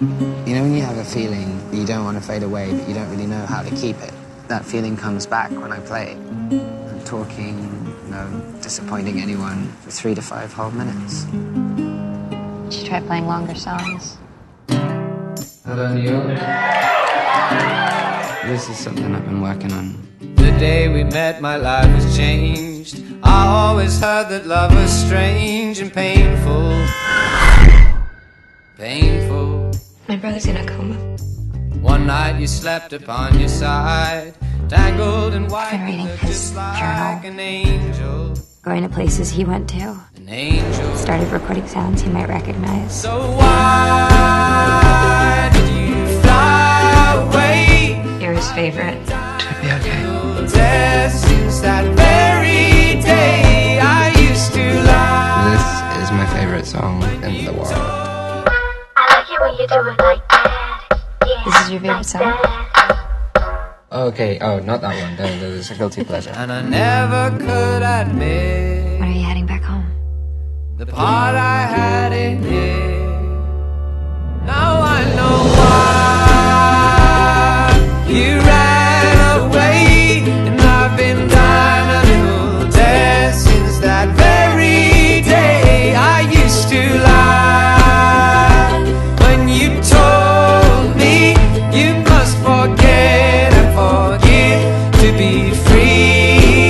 You know when you have a feeling you don't want to fade away, but you don't really know how to keep it? That feeling comes back when I play. I'm talking, no disappointing anyone for three to five whole minutes. You should try playing longer songs. Hello, Neil. This is something I've been working on. The day we met, my life was changed. I always heard that love was strange and painful. Painful. My brother's in a coma. One night you slept upon your side, tangled and white, Been reading looked his just like journal. an angel. Going to places he went to. An angel. Started recording sounds he might recognize. So why did you fly away? You're his favorite. Should be okay. This is your favorite song? Okay, oh, not that one. There- There's a guilty pleasure. And I never could admit When are you heading back home? the part I had forget and forgive to be free.